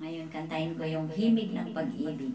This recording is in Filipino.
Ngayon, kantahin ko yung himig ng pag-ibig.